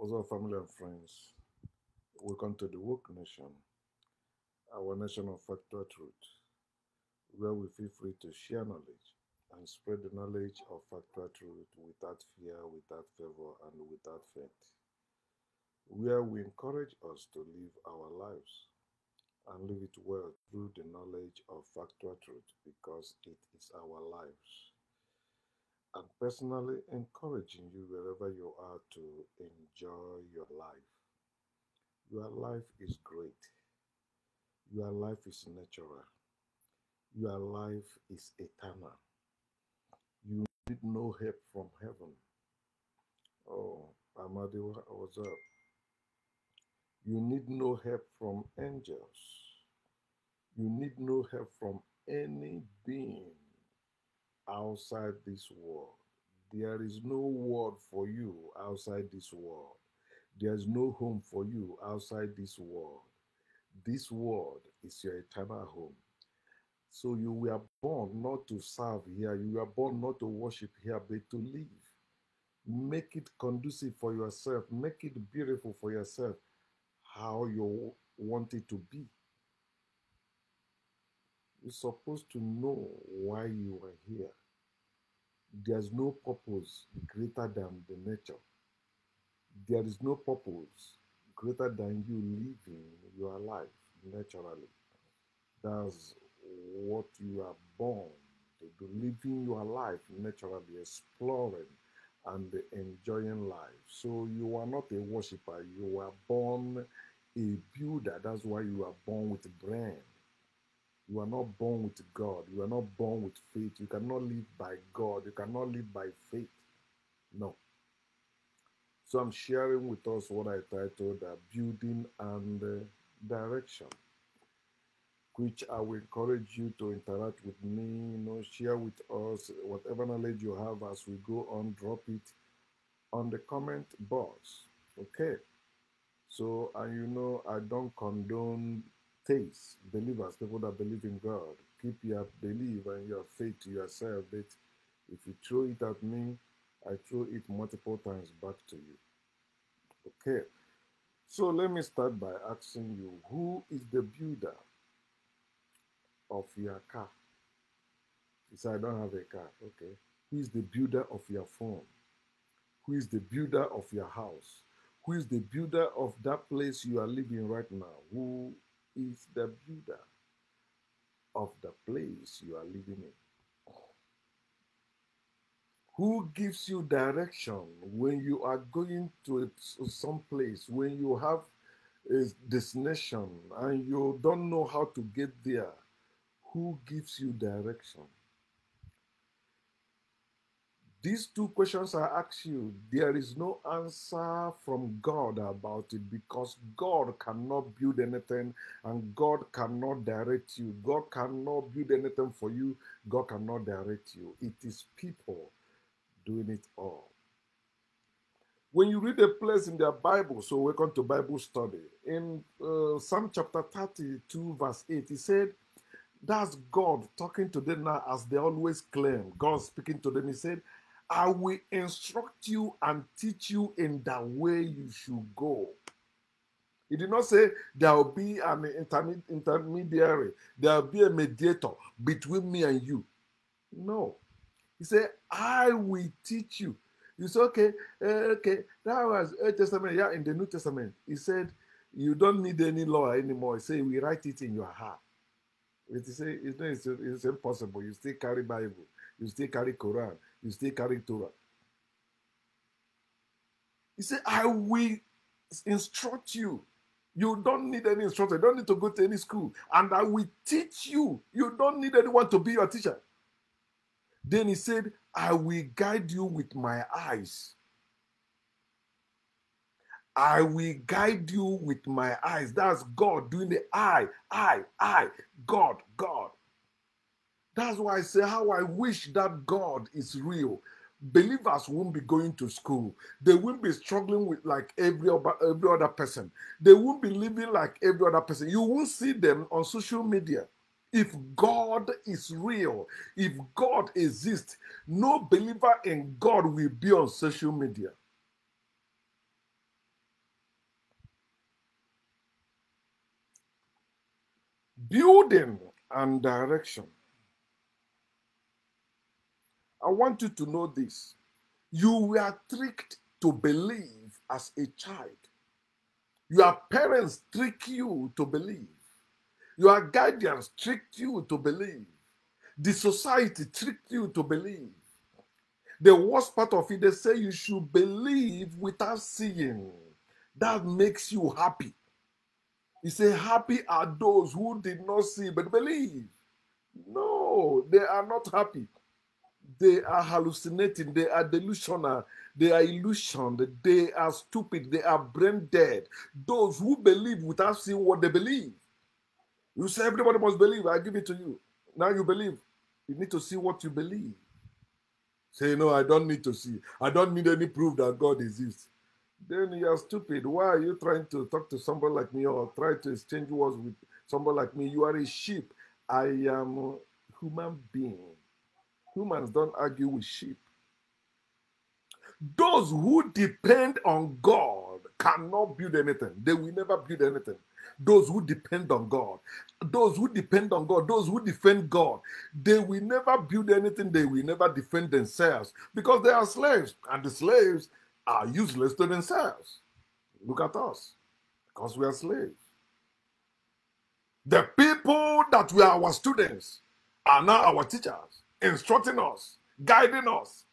What's up, family and friends? Welcome to the Woke Nation, our nation of factual truth, where we feel free to share knowledge and spread the knowledge of factual truth without fear, without favor, and without faith. Where we encourage us to live our lives and live it well through the knowledge of factual truth because it is our lives. And personally encouraging you wherever you are to enjoy your life. Your life is great. Your life is natural. Your life is eternal. You need no help from heaven. Oh, Amadi, wha- what's up? You need no help from angels. You need no help from any being outside this world. There is no world for you outside this world. There's no home for you outside this world. This world is your eternal home. So you were born not to serve here, you were born not to worship here, but to live. Make it conducive for yourself, make it beautiful for yourself, how you want it to be. You're supposed to know why you are here. There's no purpose greater than the nature. There is no purpose greater than you living your life naturally. That's what you are born to do, living your life naturally, exploring and enjoying life. So you are not a worshiper, you are born a builder. That's why you are born with brain. You are not born with God. You are not born with faith. You cannot live by God. You cannot live by faith. No. So I'm sharing with us what I titled uh, Building and uh, Direction, which I will encourage you to interact with me, you know, share with us whatever knowledge you have as we go on, drop it on the comment box. Okay. So, and you know, I don't condone theists, believers, people that believe in God. Keep your belief and your faith to yourself. that if you throw it at me, I throw it multiple times back to you. Okay. So let me start by asking you who is the builder of your car? You say, I don't have a car. Okay. Who is the builder of your phone? Who is the builder of your house? Who is the builder of that place you are living right now? Who is the builder of the place you are living in? Who gives you direction when you are going to some place, when you have a destination and you don't know how to get there? Who gives you direction? These two questions I ask you, there is no answer from God about it because God cannot build anything and God cannot direct you. God cannot build anything for you. God cannot direct you. It is people doing it all. When you read a place in the Bible, so welcome to Bible study, in uh, Psalm chapter 32, verse 8, he said, That's God talking to them now as they always claim. God speaking to them, he said, I will instruct you and teach you in the way you should go. He did not say there will be an interme- intermediary, there will be a mediator between me and you. No. He said, I will teach you. You say, okay, eh, okay, that was Old Testament, yeah, in the New Testament. He said, you don't need any law anymore. He said, we write it in your heart. It is it's, it's, it's impossible. You still carry Bible. You still carry Quran. You still carry Torah. He said, I will instruct you. You don't need any instructor. You don't need to go to any school. And I will teach you. You don't need anyone to be your teacher. Then he said, I will guide you with my eyes. I will guide you with my eyes. That's God doing the I, I, I, God, God. That's why I say how I wish that God is real. Believers won't be going to school. They won't be struggling with like every other, every other person. They won't be living like every other person. You won't see them on social media. If God is real, if God exists, no believer in God will be on social media. Building and direction. I want you to know this. You were tricked to believe as a child. Your parents trick you to believe. Your guardians tricked you to believe. The society tricked you to believe. The worst part of it, they say you should believe without seeing. That makes you happy. He say, Happy are those who did not see but believe. No, they are not happy. They are hallucinating. They are delusional. They are illusioned. They are stupid. They are brain dead. Those who believe without seeing what they believe. You say everybody must believe. I give it to you. Now you believe. You need to see what you believe. Say, no, I don't need to see. I don't need any proof that God exists. Then you are stupid. Why are you trying to talk to somebody like me or try to exchange words with somebody like me? You are a sheep. I am a human being. Humans don't argue with sheep. Those who depend on God cannot build anything. They will never build anything. Those who depend on God, those who depend on God, those who defend God, they will never build anything. They will never defend themselves because they are slaves, and the slaves are useless to themselves. Look at us because we are slaves. The people that were our students are now our teachers, instructing us, guiding us.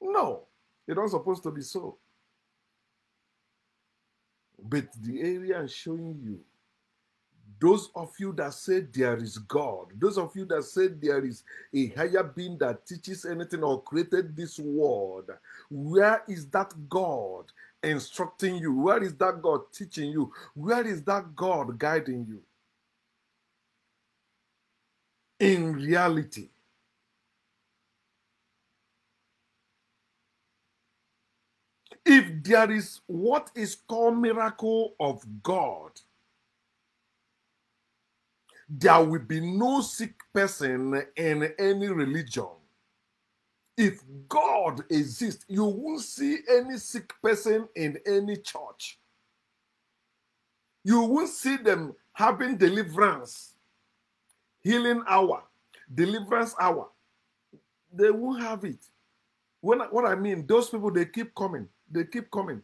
No, it don't supposed to be so. But the area I'm showing you, those of you that say there is God, those of you that say there is a higher being that teaches anything or created this world, where is that God instructing you? Where is that God teaching you? Where is that God guiding you? In reality, if there is what is called miracle of God, there will be no sick person in any religion. If God exists, you won't see any sick person in any church. You won't see them having deliverance, healing hour, deliverance hour. They won't have it. When, what I mean, those people, they keep coming. They keep coming,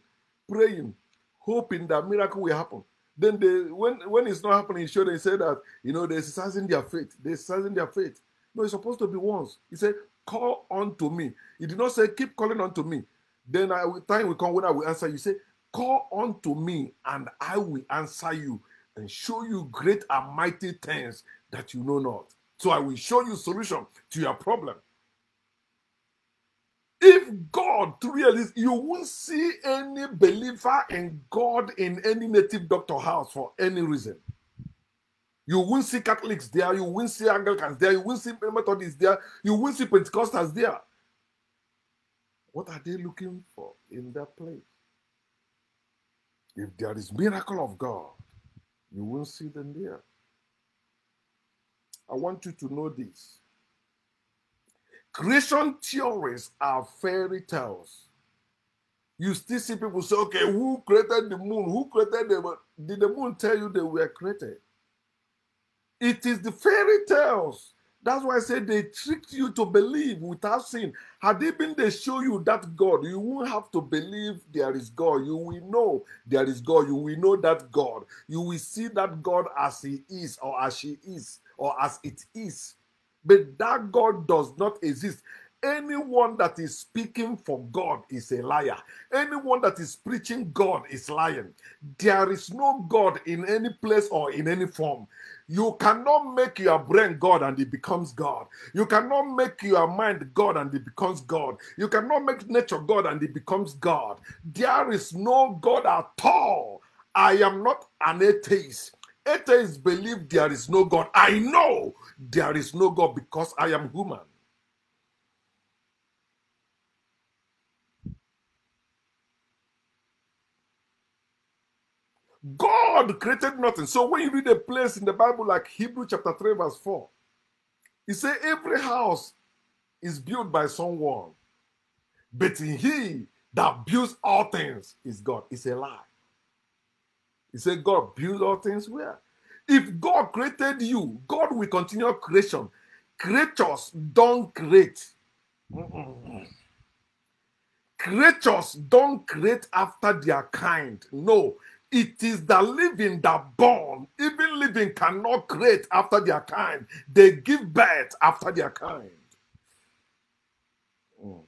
praying, hoping that miracle will happen. Then they, when when it's not happening, sure they say that you know they're exercising their faith. They're exercising their faith. No, it's supposed to be once. He said, "Call unto me." He did not say, "Keep calling unto me." Then I will time will come when I will answer you. Say, "Call unto me, and I will answer you and show you great and mighty things that you know not." So I will show you solution to your problem. If God really, is, you won't see any believer in God in any native doctor house for any reason. You won't see Catholics there, you won't see Anglicans there, you won't see Methodists there, you won't see Pentecostals there. What are they looking for in that place? If there is miracle of God, you won't see them there. I want you to know this. Creation theories are fairy tales. You still see people say, okay, who created the moon? Who created the moon? Did the moon tell you they were created? It is the fairy tales. That's why I said they tricked you to believe without seeing. Had they been they show you that God, you won't have to believe there is God. You will know there is God. You will know that God. You will see that God as He is, or as she is, or as it is. But that God does not exist. Anyone that is speaking for God is a liar. Anyone that is preaching God is lying. There is no God in any place or in any form. You cannot make your brain God and it becomes God. You cannot make your mind God and it becomes God. You cannot make nature God and it becomes God. There is no God at all. I am not an atheist. Atheists believe there is no God. I know there is no God because I am human. God created nothing. So when you read a place in the Bible like Hebrew chapter 3, verse 4, he said every house is built by someone, but he that builds all things is God. It's a lie. He said God builds all things where? If God created you, God will continue creation. Creatures don't create. Creatures don't create after their kind. No, it is the living that born. Even living cannot create after their kind. They give birth after their kind. Mm.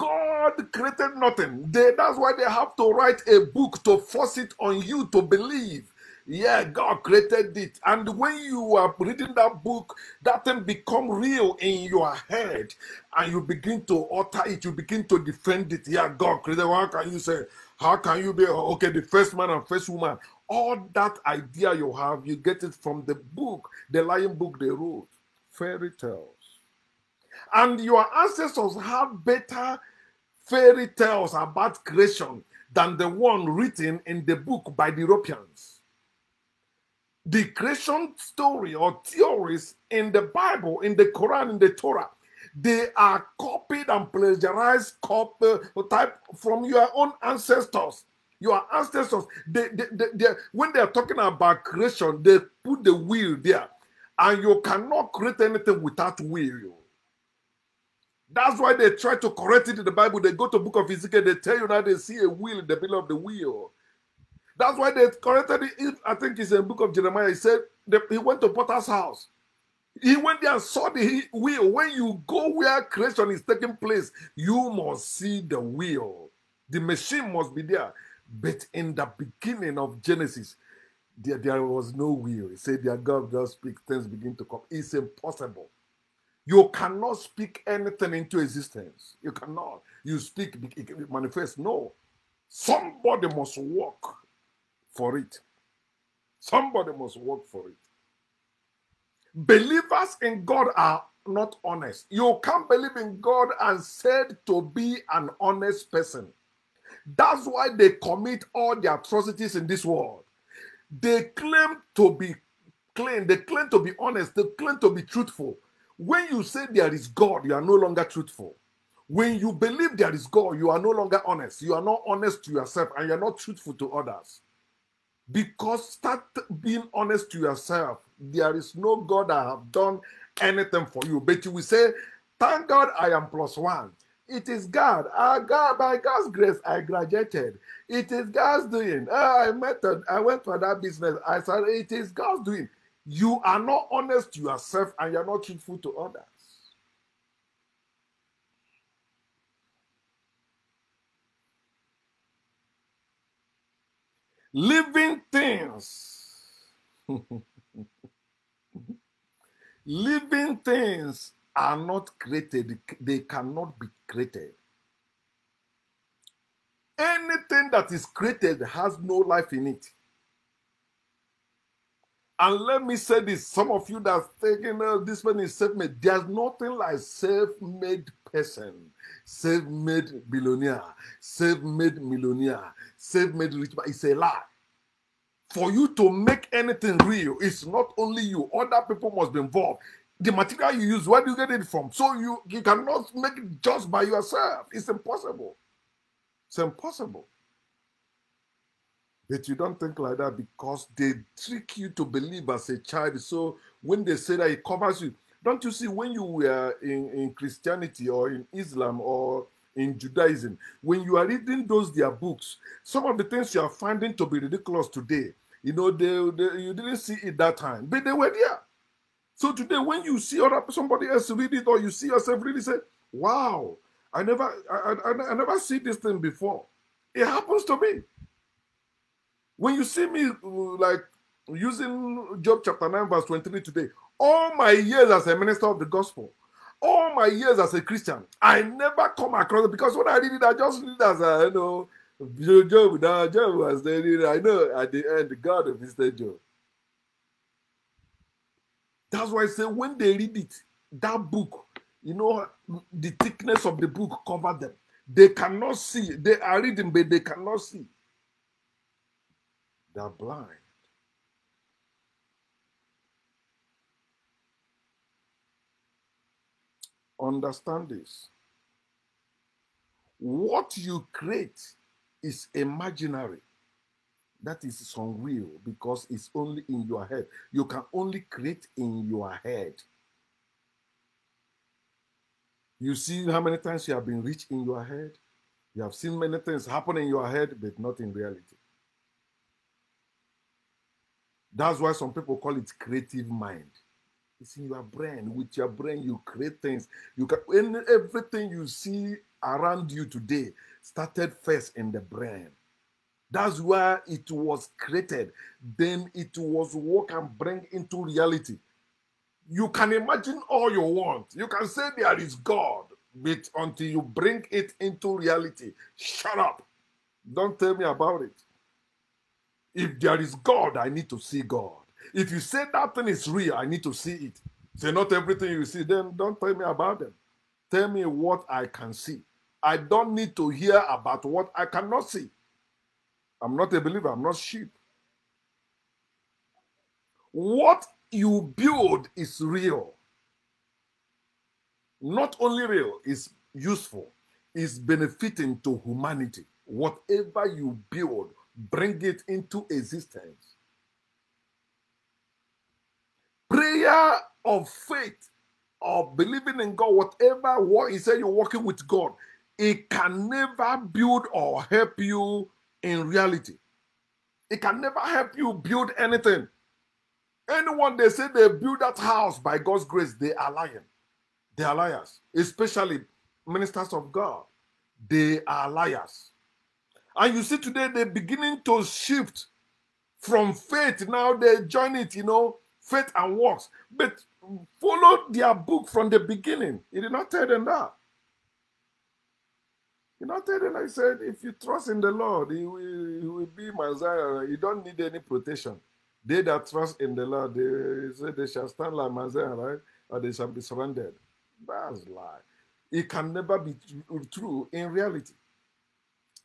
God created nothing. They, that's why they have to write a book to force it on you to believe. Yeah, God created it. And when you are reading that book, that thing become real in your head. And you begin to utter it. You begin to defend it. Yeah, God created. How can you say, how can you be, okay, the first man and first woman? All that idea you have, you get it from the book, the lion book they wrote. Fairy tales. And your ancestors have better fairy tales about creation than the one written in the book by the Europeans. The creation story or theories in the Bible, in the Quran, in the Torah, they are copied and plagiarized copy, uh, type from your own ancestors. Your ancestors, they, they, they, they, when they are talking about creation, they put the wheel there. And you cannot create anything without wheel. That's why they try to correct it in the Bible. They go to book of Ezekiel, they tell you that they see a wheel in the middle of the wheel. That's why they corrected it. I think it's in book of Jeremiah. He said he went to Potter's house. He went there and saw the wheel. When you go where creation is taking place, you must see the wheel. The machine must be there. But in the beginning of Genesis, there, there was no wheel. He said, Their God just speak, things begin to come. It's impossible. You cannot speak anything into existence. You cannot. You speak, it. No. Somebody must work for it. Somebody must work for it. Believers in God are not honest. You can't believe in God and said to be an honest person. That's why they commit all the atrocities in this world. They claim to be clean, they claim to be honest, they claim to be truthful, when you say there is God, you are no longer truthful. When you believe there is God, you are no longer honest. You are not honest to yourself and you're not truthful to others. Because start being honest to yourself. There is no God I have done anything for you. But you will say, Thank God I am plus one. It is God. Uh, God, by God's grace, I graduated. It is God's doing. Uh, I met. I went for that business. I said, It is God's doing you are not honest to yourself and you're not truthful to others. Living things. Living things are not created, they cannot be created. Anything that is created has no life in it. And let me say this some of you that's thinking uh, this one is self made, there's nothing like self made person, self made billionaire, self made millionaire, self made rich man. It's a lie. For you to make anything real, it's not only you, other people must be involved. The material you use, where do you get it from? So you, you cannot make it just by yourself. It's impossible. It's impossible. But you don't think like that because they trick you to believe as a child. So when they say that it covers you, don't you see when you were in, in Christianity or in Islam or in Judaism, when you are reading those their books, some of the things you are finding to be ridiculous today, you know, they, they you didn't see it that time, but they were there. So today, when you see other somebody else read it or you see yourself really say, "Wow, I never, I, I, I never see this thing before." It happens to me. When you see me like using Job chapter 9, verse 23 today, all my years as a minister of the gospel, all my years as a Christian, I never come across it because when I read it, I just read it as a, you know, Job, Job was there. I know at the end, God visited Job. That's why I say when they read it, that book, you know, the thickness of the book cover them. They cannot see. They are reading, but they cannot see. They're blind. Understand this. What you create is imaginary. That is unreal because it's only in your head. You can only create in your head. You see how many times you have been rich in your head? You have seen many things happen in your head, but not in reality. That's why some people call it creative mind. It's in your brain. With your brain, you create things. You can everything you see around you today started first in the brain. That's where it was created. Then it was work and bring into reality. You can imagine all you want. You can say there is God, but until you bring it into reality, shut up. Don't tell me about it. If there is God, I need to see God. If you say that thing is real, I need to see it. Say not everything you see, then don't tell me about them. Tell me what I can see. I don't need to hear about what I cannot see. I'm not a believer, I'm not sheep. What you build is real. Not only real, is useful, is benefiting to humanity. Whatever you build, bring it into existence. Prayer of faith, of believing in God, whatever what He said you're working with God, it can never build or help you in reality. It can never help you build anything. Anyone they say they build that house by God's grace, they are lying. They are liars, especially ministers of God. They are liars. And you see today they're beginning to shift from faith. Now they join it, you know, faith and works. But follow their book from the beginning. He did not tell them that. You know, then I said, if you trust in the Lord, he will, he will be Messiah. You don't need any protection. They that trust in the Lord, they say they shall stand like Messiah, right? Or they shall be surrendered. That's lie. It can never be true in reality.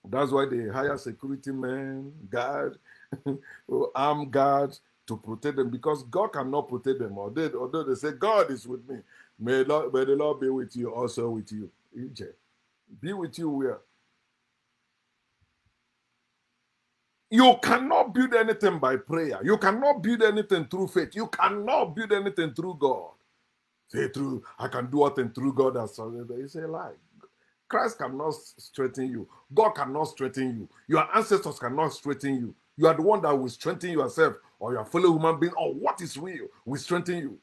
That's why they hire security men, guard, oh, armed guards to protect them because God cannot protect them. Although, they say, God is with me, may, Lord, may the Lord be with you, also with you. Be with you where you cannot build anything by prayer. You cannot build anything through faith. You cannot build anything through God. Say through, I can do nothing through God. That's all. it's a lie. Christ cannot strengthen you. God cannot strengthen you. Your ancestors cannot strengthen you. You are the one that will strengthen yourself, or your fellow human being, or what is real will strengthen you.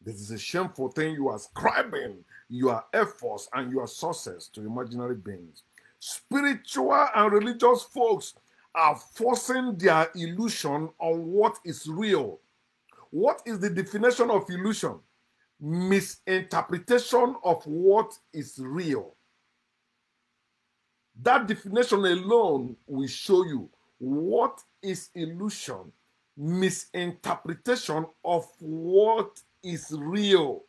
This is a shameful thing you are ascribing your efforts and your sources to imaginary beings. Spiritual and religious folks are forcing their illusion on what is real. What is the definition of illusion? Misinterpretation of what is real. That definition alone will show you what is illusion, misinterpretation of what is real.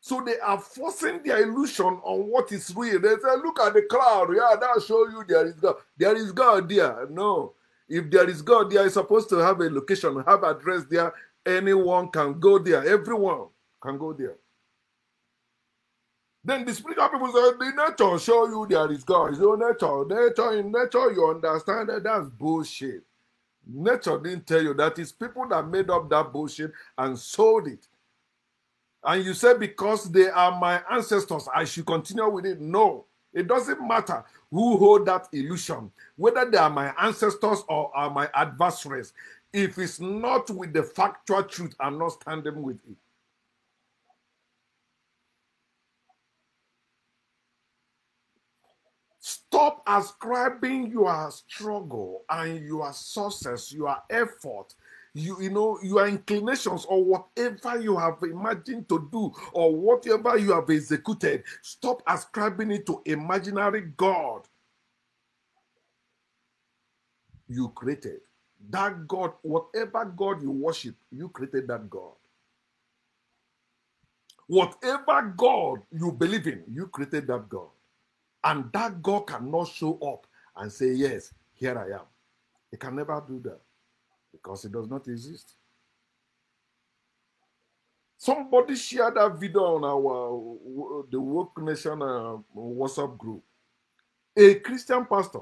So they are forcing their illusion on what is real. They say, look at the cloud. Yeah, that show you there is God. There is God there. No. If there is God there, it's supposed to have a location, have address there. Anyone can go there. Everyone can go there. Then the spiritual people say, the nature show you there is God. So nature, nature, in nature, you understand that that's bullshit. Nature didn't tell you that. It's people that made up that bullshit and sold it. And you say, because they are my ancestors, I should continue with it. No, it doesn't matter who hold that illusion, whether they are my ancestors or are my adversaries. If it's not with the factual truth, I'm not standing with it. Stop ascribing your struggle and your success, your effort you, you know, your inclinations or whatever you have imagined to do or whatever you have executed, stop ascribing it to imaginary God you created. That God, whatever God you worship, you created that God. Whatever God you believe in, you created that God. And that God cannot show up and say, Yes, here I am. He can never do that because it does not exist. Somebody shared that video on our the Woke Nation uh, WhatsApp group. a Christian pastor.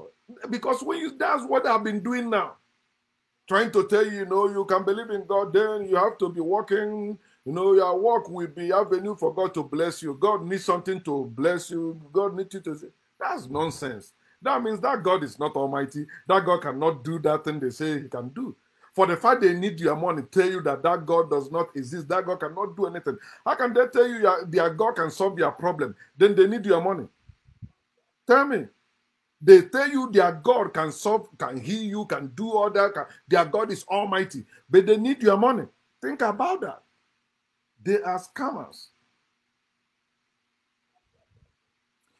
Because when you that's what I've been doing now. Trying to tell you, you know, you can believe in God, then you have to be working. You know, your work will be avenue for God to bless you. God needs something to bless you. God needs you to say that's nonsense. That means that God is not almighty. That God cannot do that thing they say he can do. For the fact they need your money, tell you that that God does not exist, that God cannot do anything. How can they tell you their God can solve your problem? Then they need your money. Tell me. They tell you their God can solve, can heal you, can do all that. Can, their God is almighty, but they need your money. Think about that. They are scammers.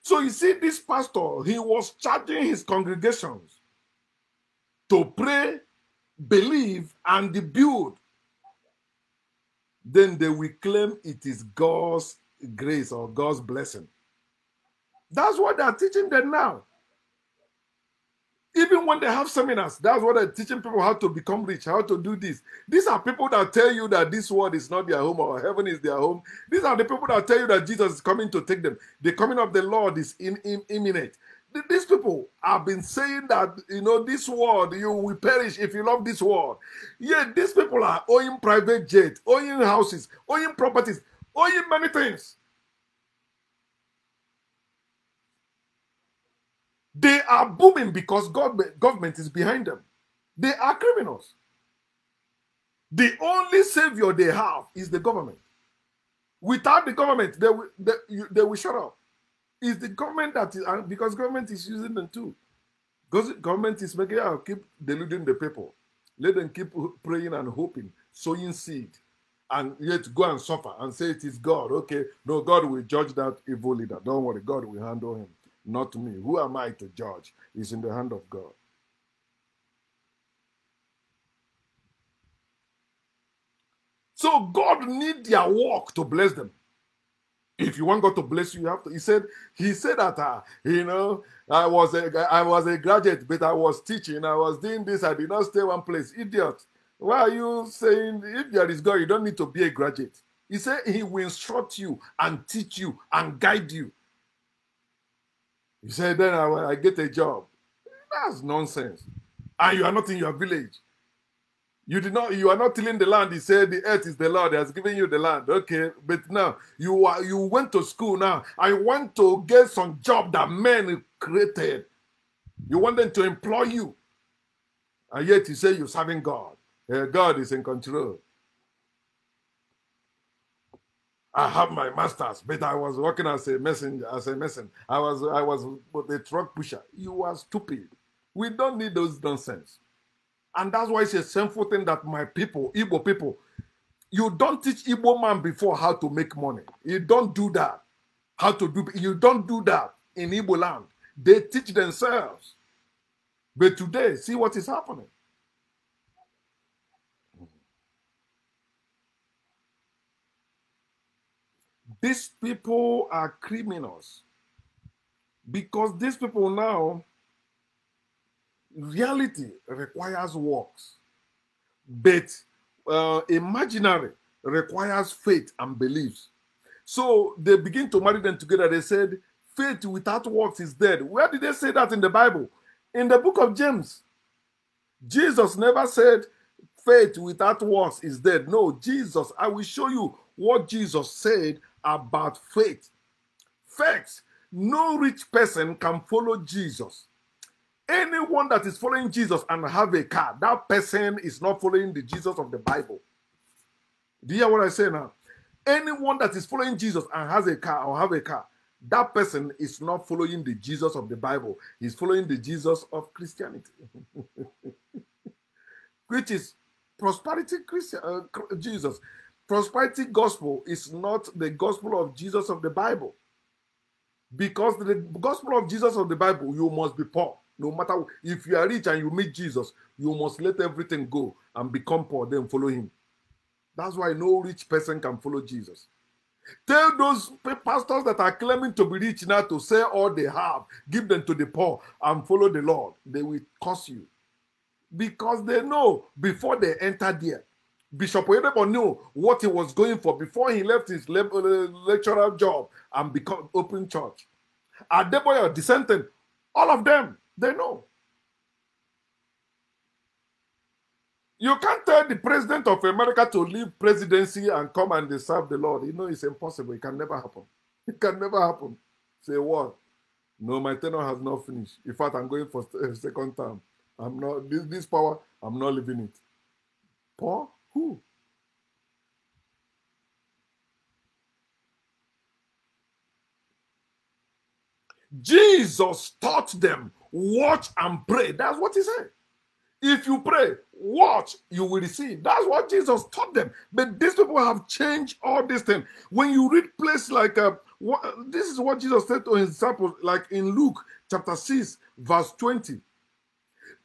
So you see, this pastor, he was charging his congregations to pray believe, and build, then they will claim it is God's grace or God's blessing. That's what they're teaching them now. Even when they have seminars, that's what they're teaching people how to become rich, how to do this. These are people that tell you that this world is not their home or heaven is their home. These are the people that tell you that Jesus is coming to take them. The coming of the Lord is in, in, imminent these people have been saying that you know this world you will perish if you love this world yet these people are owning private jets owning houses owning properties owning many things they are booming because government, government is behind them they are criminals the only savior they have is the government without the government they will, they, you, they will shut up it's the government that is, because government is using them too. Because government is making, out, keep deluding the people. Let them keep praying and hoping, sowing seed, and yet go and suffer and say it is God. Okay, no, God will judge that evil leader. Don't worry, God will handle him, not me. Who am I to judge? It's in the hand of God. So God need their work to bless them if you want God to bless you, you have to. He said, he said that, uh, you know, I was a, I was a graduate, but I was teaching, I was doing this, I did not stay one place. Idiot. Why are you saying if there is God, you don't need to be a graduate? He said he will instruct you and teach you and guide you. He said, then I, I get a job. That's nonsense. And you are not in your village. You did not. You are not tilling the land. He said the earth is the Lord. He has given you the land. Okay, but now you are. You went to school now. I want to get some job that men created. You want them to employ you, and yet you say you're serving God. Uh, God is in control. I have my masters, but I was working as a messenger. As a messenger, I was. I was a truck pusher. You are stupid. We don't need those nonsense. And that's why it's a sinful thing that my people, Igbo people, you don't teach Igbo man before how to make money. You don't do that. How to do you don't do that in Igbo land. They teach themselves. But today, see what is happening. These people are criminals because these people now reality requires works, but uh, imaginary requires faith and beliefs. So they begin to marry them together. They said, faith without works is dead. Where did they say that in the Bible? In the book of James. Jesus never said faith without works is dead. No, Jesus, I will show you what Jesus said about faith. Faith. No rich person can follow Jesus Anyone that is following Jesus and have a car, that person is not following the Jesus of the Bible. Do you hear what I say now? Anyone that is following Jesus and has a car or have a car, that person is not following the Jesus of the Bible. He's following the Jesus of Christianity, which is prosperity Christian uh, Jesus. Prosperity gospel is not the gospel of Jesus of the Bible. Because the gospel of Jesus of the Bible, you must be poor. No matter if you are rich and you meet Jesus, you must let everything go and become poor, then follow him. That's why no rich person can follow Jesus. Tell those pastors that are claiming to be rich now to sell all they have, give them to the poor, and follow the Lord. They will curse you. Because they know before they enter there. Bishop Oyedepo knew what he was going for before he left his uh, lecturer job and become open church. Adeboye dissenting, All of them, they know. You can't tell the president of America to leave presidency and come and serve the Lord. You know it's impossible. It can never happen. It can never happen. Say what? No, my tenure has not finished. In fact, I'm going for a second term. I'm not this, this power. I'm not leaving it. Paul, who? Jesus taught them, watch and pray. That's what he said. If you pray, watch, you will receive. That's what Jesus taught them. But these people have changed all this things. When you read places like, uh, what, this is what Jesus said to his disciples, like in Luke chapter 6, verse 20.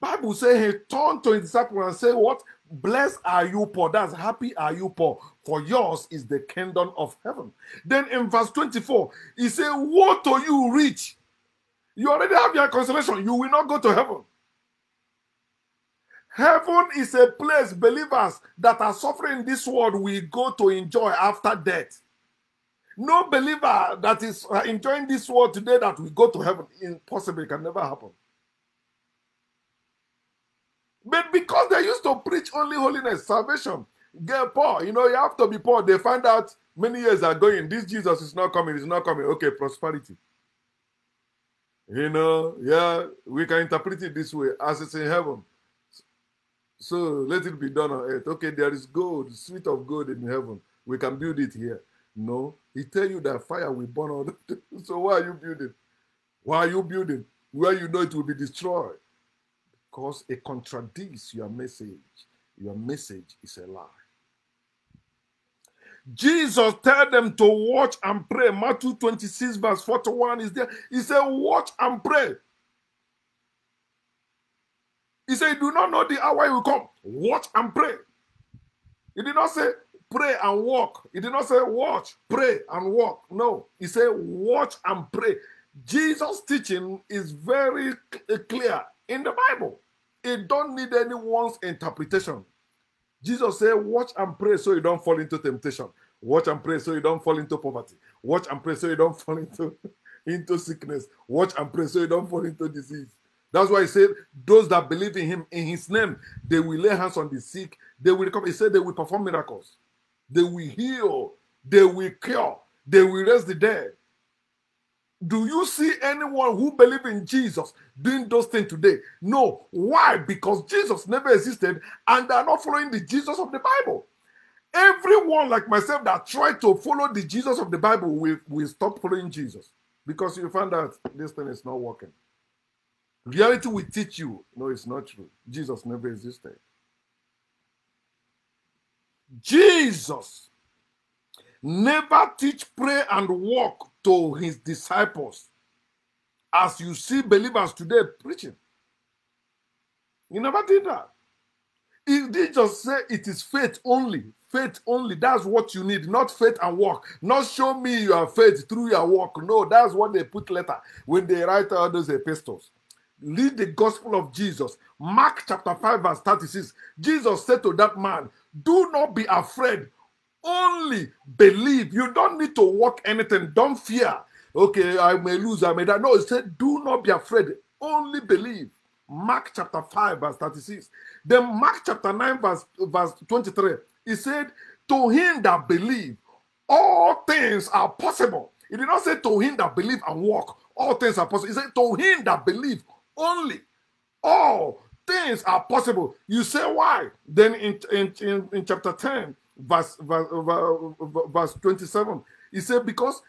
Bible say he turned to his disciples and said, What? Blessed are you poor. That's happy are you poor. For yours is the kingdom of heaven. Then in verse 24, he said, Woe to you, rich. You already have your consolation. You will not go to heaven. Heaven is a place believers that are suffering in this world will go to enjoy after death. No believer that is enjoying this world today that will go to heaven, impossible, it can never happen. But because they used to preach only holiness, salvation, get poor, you know, you have to be poor. They find out many years are going, this Jesus is not coming, he's not coming. Okay, prosperity. You know, yeah, we can interpret it this way as it's in heaven. So let it be done on earth. Okay, there is gold, sweet of gold in heaven. We can build it here. No, he tell you that fire will burn all the So why are you building? Why are you building? Where you know it will be destroyed? Because it contradicts your message. Your message is a lie. Jesus tell them to watch and pray. Matthew 26, verse 41 is there. He said, Watch and pray. He said, Do not know the hour will come. Watch and pray. He did not say pray and walk. He did not say watch, pray and walk. No, he said watch and pray. Jesus' teaching is very clear in the Bible. It don't need anyone's interpretation. Jesus said, Watch and pray so you don't fall into temptation. Watch and pray so you don't fall into poverty. Watch and pray so you don't fall into, into sickness. Watch and pray so you don't fall into disease. That's why he said, Those that believe in him, in his name, they will lay hands on the sick. They will come. He said they will perform miracles. They will heal. They will cure. They will raise the dead. Do you see anyone who believe in Jesus doing those things today? No. Why? Because Jesus never existed and they are not following the Jesus of the Bible. Everyone like myself that try to follow the Jesus of the Bible will, will stop following Jesus because you find out this thing is not working. Reality will teach you, no, it's not true. Jesus never existed. Jesus never teach, pray, and walk to his disciples as you see believers today preaching. He never did that. He did just say it is faith only. Faith only. That's what you need, not faith and work. Not show me your faith through your work. No, that's what they put later when they write all those epistles. Read the gospel of Jesus. Mark chapter 5, verse 36. Jesus said to that man, Do not be afraid. Only believe. You don't need to work anything. Don't fear. Okay, I may lose, I may die. No, he said, Do not be afraid. Only believe. Mark chapter 5, verse 36. Then Mark chapter 9, verse, verse 23. He said, To him that believe, all things are possible. He did not say to him that believe and walk, all things are possible. He said, To him that believe only, all things are possible. You say why? Then in, in, in, in chapter 10, verse, verse, verse 27, he said, Because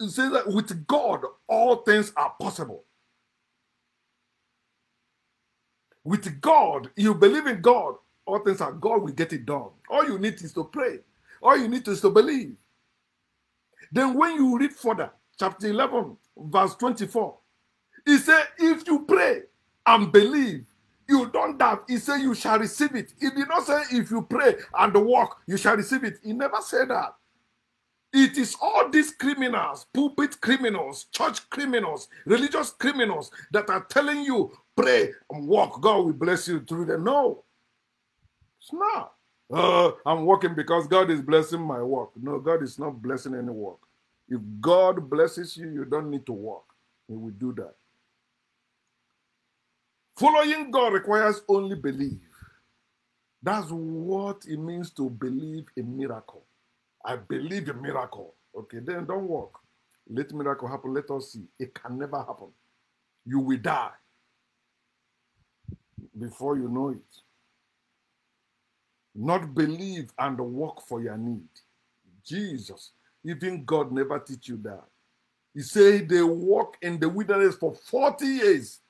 he says that with God, all things are possible. With God, you believe in God, all things are God will get it done. All you need is to pray. All you need is to believe. Then when you read further, chapter 11, verse 24, he said, if you pray and believe, you don't doubt. He said, you shall receive it. He did not say, if you pray and walk, you shall receive it. He never said that. It is all these criminals, pulpit criminals, church criminals, religious criminals that are telling you, pray and walk. God will bless you through them. No, it's not. Uh, I'm working because God is blessing my work. No, God is not blessing any work. If God blesses you, you don't need to work. He will do that. Following God requires only belief. That's what it means to believe a miracle. I believe a miracle. Okay, then don't work. Let miracle happen. Let us see. It can never happen. You will die before you know it. Not believe and work for your need. Jesus, even God never teach you that. He said they walk in the wilderness for 40 years.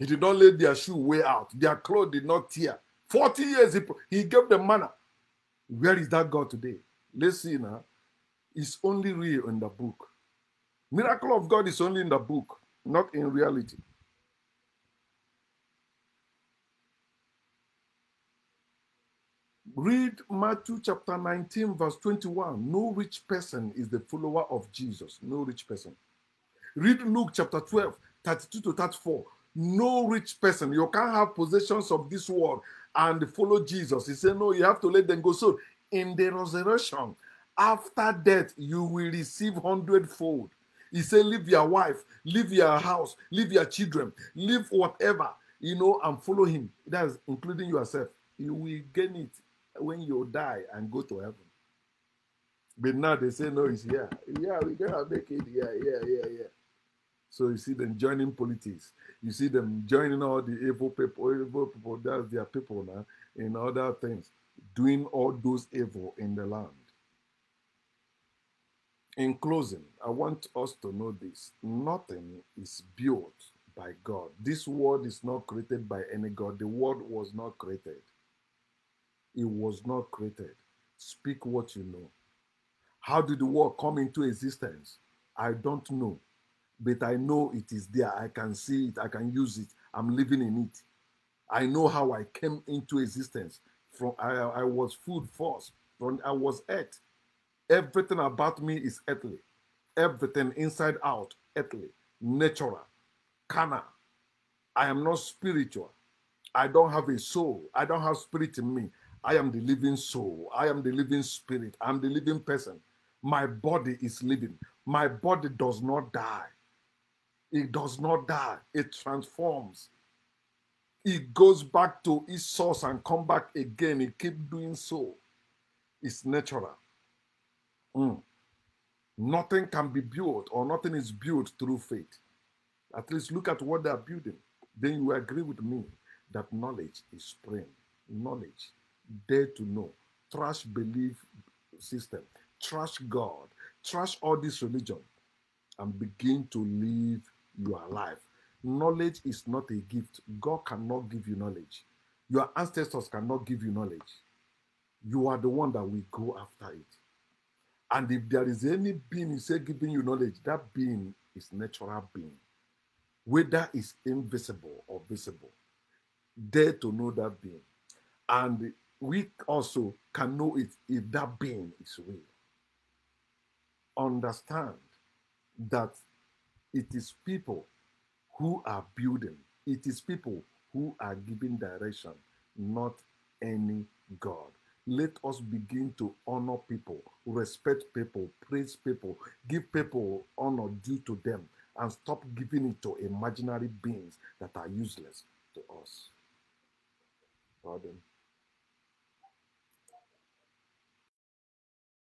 He did not let their shoe wear out. Their clothes did not tear. 40 years he, he gave them manna. Where is that God today? Let's see now. It's only real in the book. Miracle of God is only in the book, not in reality. Read Matthew chapter 19, verse 21. No rich person is the follower of Jesus. No rich person. Read Luke chapter 12, 32 to 34. No rich person. You can't have possessions of this world and follow Jesus. He said, No, you have to let them go. So, in the resurrection, after death, you will receive hundredfold. He said, Leave your wife, leave your house, leave your children, leave whatever, you know, and follow him. That's including yourself. You will gain it when you die and go to heaven. But now they say, no, it's here. Yeah, going to make it. Yeah, yeah, yeah, yeah. So you see them joining politics. You see them joining all the evil people, evil people, that's their people now, in other things, doing all those evil in the land. In closing, I want us to know this nothing is built by God. This world is not created by any God. The world was not created. It was not created. Speak what you know. How did the world come into existence? I don't know. But I know it is there. I can see it. I can use it. I'm living in it. I know how I came into existence. From I, I was food first. From I was earth. Everything about me is earthly. Everything inside out, earthly, natural, carnal. I am not spiritual. I don't have a soul. I don't have spirit in me. I am the living soul. I am the living spirit. I'm the living person. My body is living. My body does not die. It does not die. It transforms. It goes back to its source and come back again. It keep doing so. It's natural. Mm. Nothing can be built or nothing is built through faith. At least look at what they are building. Then you agree with me that knowledge is spring. Knowledge dare to know, trash belief system, trash God, trash all this religion, and begin to live your alive. Knowledge is not a gift. God cannot give you knowledge. Your ancestors cannot give you knowledge. You are the one that will go after it. And if there is any being, you say, giving you knowledge, that being is natural being. Whether it's invisible or visible. Dare to know that being. And we also can know it if that being is real. Understand that it is people who are building, it is people who are giving direction, not any God. Let us begin to honor people, respect people, praise people, give people honor due to them, and stop giving it to imaginary beings that are useless to us. Pardon.